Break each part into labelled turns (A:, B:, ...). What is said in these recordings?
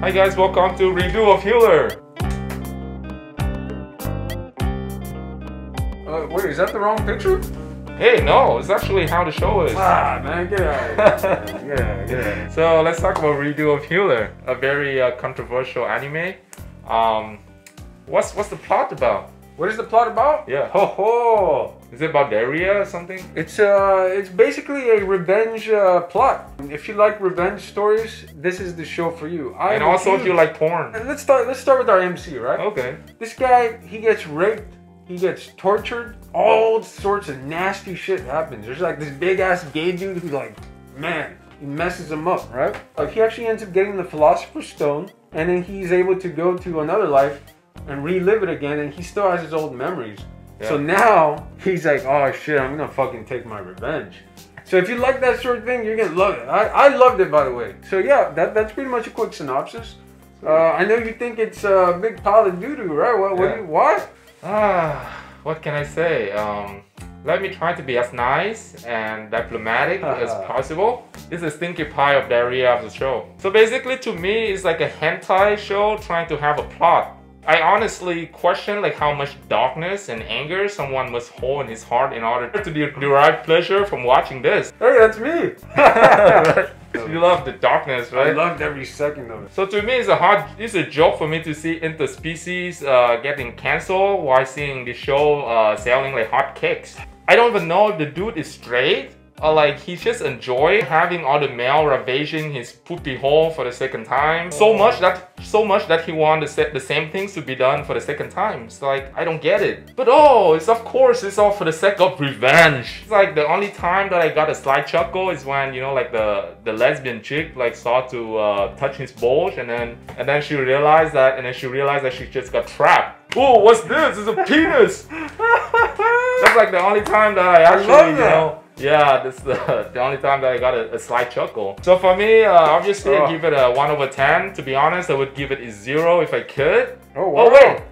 A: Hi guys, welcome to Redo of Healer.
B: Uh, wait, is that the wrong picture?
A: Hey, no, it's actually how the show is.
B: Ah, man, get out of here. Get out.
A: So let's talk about Redo of Healer, a very uh, controversial anime. Um, what's what's the plot about?
B: What is the plot about?
A: Yeah.
B: Ho ho!
A: Is it about Daria or something?
B: It's uh, it's basically a revenge uh, plot. If you like revenge stories, this is the show for you. I
A: and also if you like porn.
B: Let's start. Let's start with our MC, right?
A: Okay.
B: This guy, he gets raped, he gets tortured, all sorts of nasty shit happens. There's like this big ass gay dude who like, man, he messes him up, right? Like he actually ends up getting the Philosopher's Stone, and then he's able to go to another life and relive it again, and he still has his old memories. So now he's like, oh shit, I'm gonna fucking take my revenge. So if you like that sort of thing, you're gonna love it. I, I loved it by the way. So yeah, that, that's pretty much a quick synopsis. Uh, I know you think it's a big pile of doo doo, right? What? What?
A: Yeah.
B: Do you, why?
A: Ah, what can I say? Um, let me try to be as nice and diplomatic as possible. This is Stinky Pie of Diarrhea of the show. So basically, to me, it's like a hentai show trying to have a plot. I honestly question like how much darkness and anger someone must hold in his heart in order to derive pleasure from watching this.
B: Hey, that's me.
A: you love the darkness,
B: I
A: right?
B: loved every second of it.
A: So to me, it's a hard, it's a joke for me to see interspecies uh, getting canceled while seeing the show uh, selling like hot cakes. I don't even know if the dude is straight like he just enjoy having all the male ravaging his poopy hole for the second time. So much that so much that he wanted the, the same things to be done for the second time. It's like I don't get it. But oh, it's of course it's all for the sake of revenge. It's like the only time that I got a slight chuckle is when you know like the the lesbian chick like saw to uh, touch his bulge and then and then she realized that and then she realized that she just got trapped. Oh, what's this? It's a penis. That's like the only time that I actually,
B: love
A: you know, yeah, this is the, the only time that I got a, a slight chuckle. So for me, uh, obviously,
B: Oh.
A: I give it a 1 over 10. To be honest, I would give it a 0 if I could.
B: Oh, wow.
A: Oh, wait.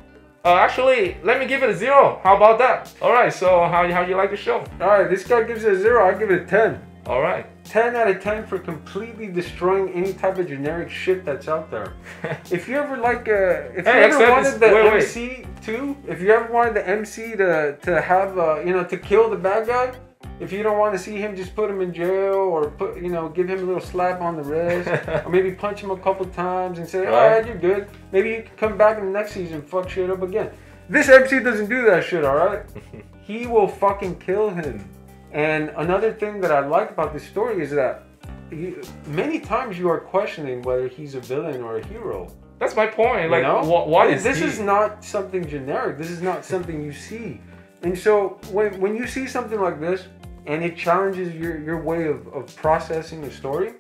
A: Uh, actually, let me give it a 0. How about that? Alright, so how, how you like the show?
B: All right, this guy gives it a zero. I give it a ten.
A: Alright.
B: 10 out of 10 for completely destroying any type of generic shit that's out there. if you ever like, uh, if
A: Hey,
B: you ever wanted the
A: wait, wait.
B: MC too, if you ever wanted the MC to to have, uh, you know, to kill the bad guy, if you don't want to see him, just put him in jail or put, you know, give him a little slap on the wrist or maybe punch him a couple times and say, all
A: Right.
B: right, you're good. Maybe you can come back in the next season, and fuck shit up again. This MC doesn't do that shit, all right? he will fucking kill him. And another thing that I like about this story is that you, many times you are questioning whether he's a villain or a hero.
A: That's my point.
B: You
A: Like,
B: know?
A: what, what is
B: this
A: he?
B: is not something generic. This is not something you see. And so when when you see something like this and it challenges your, your way of, of processing the story,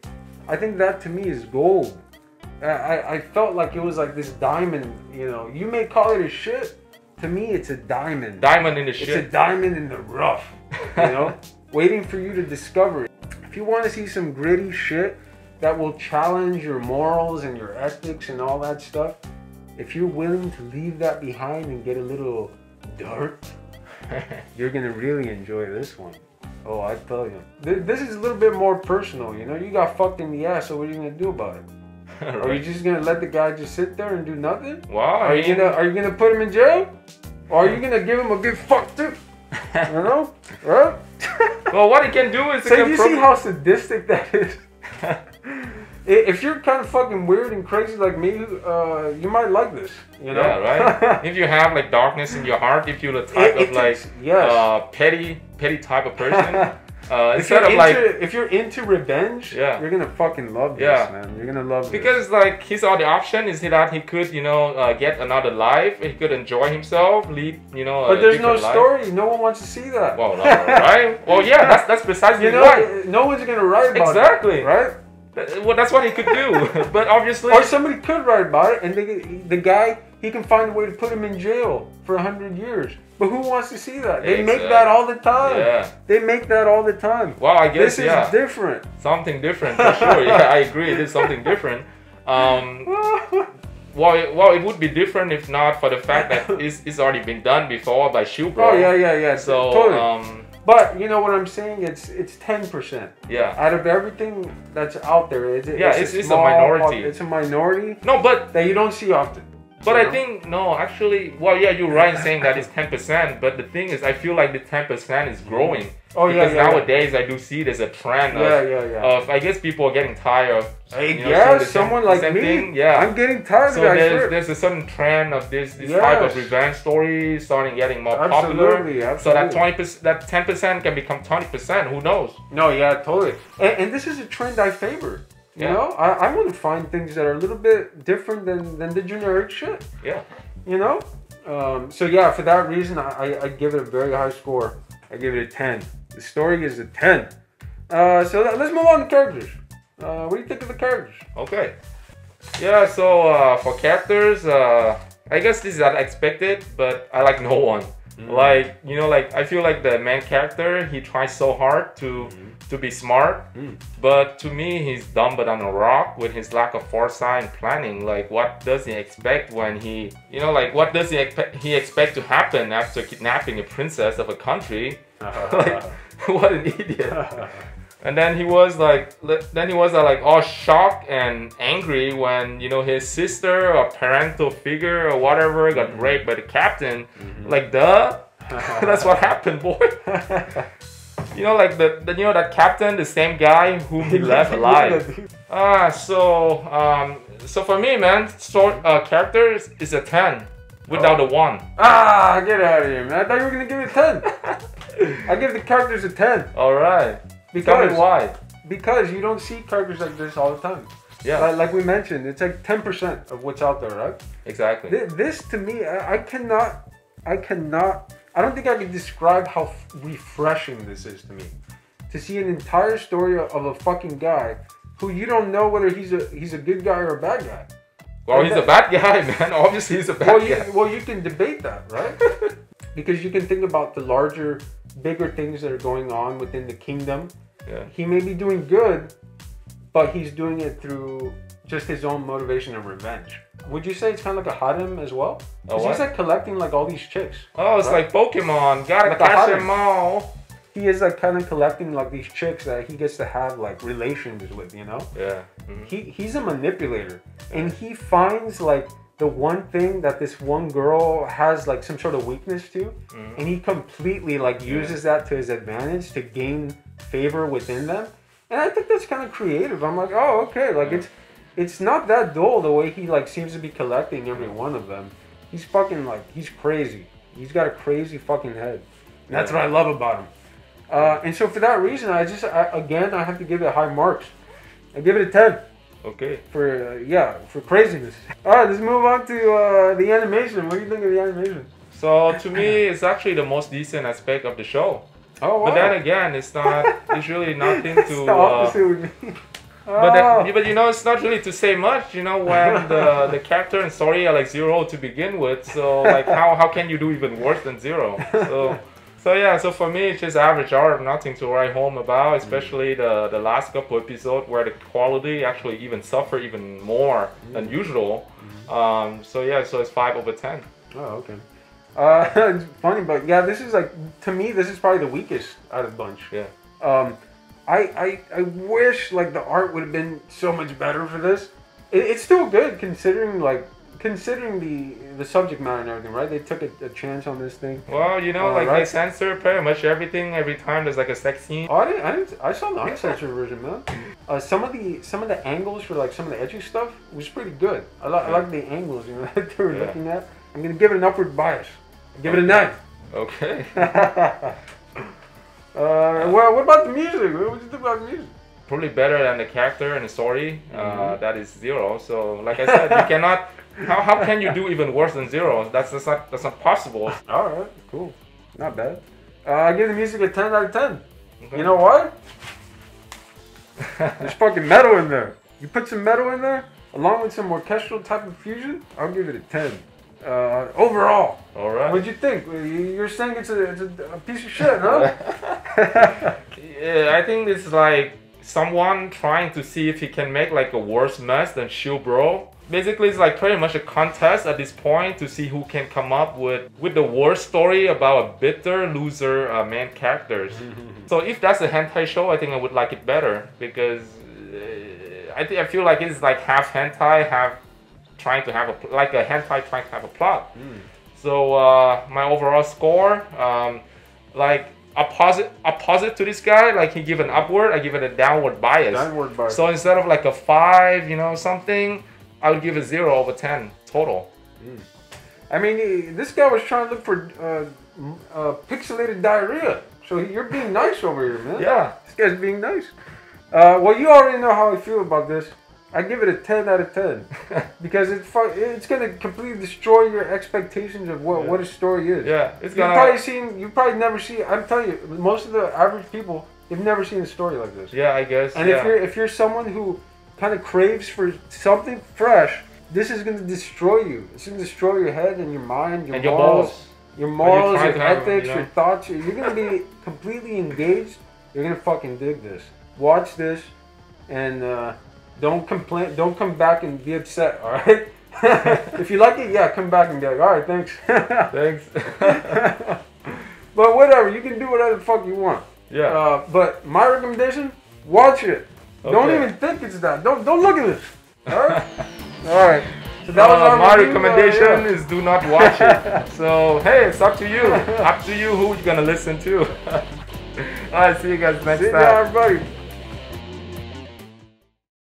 B: I think that to me is gold. I, I, felt like it was like this diamond, you know. You may call it a shit. To me, it's a diamond.
A: Diamond in the shit.
B: It's a diamond in the rough, you know, waiting for you to discover it. If you want to see some gritty shit that will challenge your morals and your ethics and all that stuff, if you're willing to leave that behind and get a little dark, you're gonna really enjoy this one. Oh, I tell you, this is a little bit more personal. You know, you got fucked in the ass, so what are you gonna do about it? Are you just gonna let the guy just sit there and do nothing?
A: wow.
B: Are you gonna Are you gonna put him in jail? Or are you gonna give him a good fuck too? You know, right?
A: well, what he can do is Say,
B: So you see how sadistic that is. If you're kind of fucking weird and crazy like me, uh, you might like this. You know,
A: Yeah, right. if you have like darkness in your heart, if you're the type
B: It-
A: of
B: it
A: like
B: takes- yes.
A: uh, petty, petty type of person, uh,
B: if
A: instead
B: you're
A: of like
B: into, if you're into revenge,
A: Yeah.
B: you're gonna fucking love this,
A: Yeah.
B: man. You're gonna love this.
A: because like his other option is that he could you know uh, get another life, he could enjoy himself, lead you know.
B: but there's no
A: life.
B: story. No one wants to see that.
A: Well, no, right? Well, yeah, that's that's precisely
B: you know,
A: why.
B: no one's gonna write about
A: Exactly.
B: it, right?
A: Well, that's what he could do, but obviously.
B: Or somebody could write about it, and they, the guy he can find a way to put him in jail for a hundred years. But who wants to see that? They make that all the time.
A: Yeah.
B: They make that all the time.
A: Well, I guess
B: This is
A: yeah,
B: different.
A: something different for sure. Yeah, I agree. It is something different. Um, well, it, well, it would be different if not for the fact that it's, it's already been done before by Shield Bro.
B: Oh yeah, yeah, yeah.
A: So
B: totally.
A: um,
B: But you know what I'm saying? It's it's ten percent
A: Yeah.
B: out of everything that's out there. It's,
A: Yeah, it's- it's a
B: small
A: minority.
B: It's a minority
A: No, but
B: that you don't see often.
A: But
B: you
A: I think no, actually, well, yeah, you're right in saying that it's ten percent. But the thing is, I feel like the ten percent is growing.
B: Oh, yeah,
A: because
B: yeah, yeah.
A: nowadays I do see there's a trend of,
B: yeah, yeah. yeah.
A: of I guess people are getting tired of. You know, seeing
B: guess
A: the same-
B: someone
A: the
B: like
A: same
B: me.
A: thing. Yeah.
B: I'm getting tired
A: so
B: of that
A: there's,
B: shit.
A: there's a certain trend of this this type of revenge stories starting getting more popular.
B: Absolutely,
A: So that twenty percent, that ten percent can become twenty percent. Who knows?
B: No, yeah, totally. And, and this is a trend I favor. You
A: Yeah.
B: know, I, I want to find things that are a little bit different than, than the generic shit.
A: Yeah.
B: You know? Um, so, yeah, for that reason, I, I, I give it a very high score. I give it a 10. The story is a 10. Uh, so let, let's move on to characters. Uh, what do you think of the characters?
A: Okay. Yeah, so uh, for characters, uh, I guess this is unexpected, but I like no one. Like you know, like I feel like the main character, he tries so hard to to be smart,
B: Mm.
A: but to me, he's dumb but on a rock with his lack of foresight and planning. Like, what does he expect when he, you know, like what does he expect he expect to happen after kidnapping a princess of a country? like, what an idiot! And then he was like, then he was uh, like all shocked and angry when you know his sister or parental figure or whatever got raped by the captain. Like, duh, that's what happened, boy. You know, like the, the you know that captain, the same guy whom he left alive. Ah, so um, so for me, man, short uh, characters is a ten without a one.
B: ah, get out of here, man. I thought you were going to give it 10. I give the characters a 10
A: All right,
B: because,
A: why.
B: because you don't see characters like this all the time.
A: Yeah,
B: Like, like we mentioned, it's like 10% of what's out there, right?
A: exactly.
B: Th- This to me, I, I cannot, I cannot, I don't think I can describe how refreshing this is to me. To see an entire story of a fucking guy who you don't know whether he's a he's a good guy or a bad guy.
A: Well, he's a bad guy, man. Obviously, he's a bad
B: Well,
A: guy.
B: well, you can debate that, right? because you can think about the larger, bigger things that are going on within the kingdom.
A: Yeah.
B: He may be doing good, but he's doing it through just his own motivation and revenge. Would you say it's kind of like a harem as well?
A: A
B: 'Cause
A: what?
B: he's like collecting like all these chicks.
A: Oh, it's
B: Right.
A: like Pokemon. Gotta
B: Like
A: catch them all.
B: He is like kind of collecting like these chicks that he gets to have like relations with, you know?
A: Yeah. mhm.
B: He he's a manipulator, and he finds like the one thing that this one girl has like some sort of weakness to,
A: Mhm.
B: and he completely like uses that to his advantage to gain favor within them. And I think that's kind of creative. I'm like, oh okay, like
A: Yeah.
B: it's it's not that dull the way he like seems to be collecting every one of them. He's fucking like he's crazy. He's got a crazy fucking head. And that's
A: Yeah.
B: what I love about him. Uh, and so for that reason, I just I, again I have to give it high marks. I give it a ten
A: Okay.
B: for uh, yeah for craziness. All right, let's move on to uh, the animation. What do you think of the animation?
A: So to me, it's actually the most decent aspect of the show.
B: Oh,
A: But then again, it's not. It's really nothing to. Uh, but
B: Oh.
A: that, but you know, it's not really to say much. You know, when the the character and story are like zero to begin with. So like, how how can you do even worse than zero? So. So yeah, so for me it's just average art, nothing to write home about, especially the the last couple episodes where the quality actually even suffered even more than usual. Um, so yeah, so it's five over ten.
B: Oh, okay. Uh, it's funny, but yeah, this is like to me, this is probably the weakest out of the bunch.
A: Yeah.
B: Um, I, I I wish like the art would have been so much better for this. It, it's still good considering like considering the the subject matter and everything, right? They took a, a chance on this thing.
A: Well, you know,
B: Uh,
A: like they
B: right.
A: censor pretty much everything every time there's like a sex scene.
B: Oh, I didn't, I didn't, I saw the uncensored version, man. Uh, some of the some of the angles for like some of the edgy stuff was pretty good. I, li- I like the angles, you know, that they were
A: Yeah.
B: looking at. I'm gonna give it an upward bias. Give it a nine.
A: Okay.
B: uh, well, what about the music? What would you think about the music?
A: Probably better than the character and the story. Uh,
B: Mhm.
A: that is zero. So, like I said, you cannot. How, how can you do even worse than zero? That's, that's not that's not possible.
B: All right, cool, not bad. Uh, I give the music a ten out of ten.
A: Okay.
B: You know what? There's fucking metal in there. You put some metal in there, along with some orchestral type of fusion, I'll give it a 10. Uh, overall,
A: All right.
B: what'd you think? You- You're saying it's a, it's a, a piece of shit, huh?
A: Yeah, I think it's like someone trying to see if he can make like a worse mess than Shield Bro. Basically it's like pretty much a contest at this point to see who can come up with with the worst story about a bitter loser uh, main characters. so if that's a hentai show, I think I would like it better because uh, I think I feel like it's like half hentai, half trying to have a like a hentai trying to have a plot. So uh, my overall score, um, like opposite opposite to this guy, like he give an upward, I give it a downward bias.
B: Downward bias.
A: So instead of like a five, you know, something, I would give a zero over ten total.
B: I mean, this guy was trying to look for uh, uh, pixelated diarrhea. So you're being nice over here, man.
A: Yeah.
B: This guy's being nice. Uh, well, you already know how I feel about this. I give it a 10 out of 10 because it's fu- it's gonna completely destroy your expectations of what, what a story is.
A: Yeah, it's
B: You've probably seen, you probably never see. I'm telling you, most of the average people, they've never seen a story like this.
A: yeah, I guess.
B: And
A: yeah.
B: if you're if you're someone who kind of craves for something fresh, this is gonna destroy you. It's gonna destroy your head and your mind, your
A: and your
B: morals,
A: balls.
B: your morals, your
A: to have them,
B: ethics,
A: you know?
B: your thoughts. You're gonna be completely engaged. You're gonna fucking dig this. Watch this, and uh, don't complain. Don't come back and be upset. All right. if you like it, yeah, come back and be like, all right, thanks.
A: Thanks.
B: but whatever, you can do whatever the fuck you want.
A: yeah.
B: Uh, but my recommendation, watch it. Don't even think it's that. Don't don't look at this. All right. All right. So that was
A: Uh,
B: our
A: my
B: review. Uh,
A: recommendation
B: yeah.
A: is do not watch it. so hey, it's up to you. up to you who you're gonna listen to. Alright, see you guys next
B: See
A: time.
B: everybody.